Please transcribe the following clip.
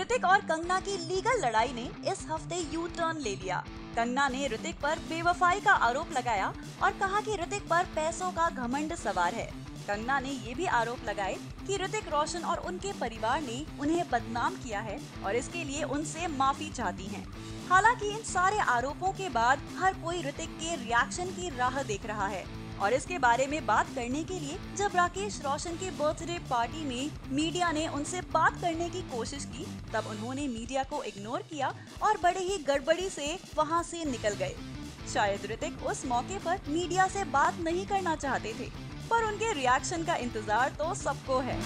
ऋतिक और कंगना की लीगल लड़ाई ने इस हफ़्ते यू टर्न ले लिया। कंगना ने ऋतिक पर बेवफाई का आरोप लगाया और कहा कि ऋतिक पर पैसों का घमंड सवार है। कंगना ने ये भी आरोप लगाए कि ऋतिक रोशन और उनके परिवार ने उन्हें बदनाम किया है और इसके लिए उनसे माफ़ी चाहती हैं। हालाँकि इन सारे आरोपों के बाद हर कोई ऋतिक के रिएक्शन की राह देख रहा है। और इसके बारे में बात करने के लिए जब राकेश रोशन के बर्थडे पार्टी में मीडिया ने उनसे बात करने की कोशिश की, तब उन्होंने मीडिया को इग्नोर किया और बड़े ही गड़बड़ी से वहाँ से निकल गए। शायद ऋतिक उस मौके पर मीडिया से बात नहीं करना चाहते थे, पर उनके रिएक्शन का इंतज़ार तो सबको है।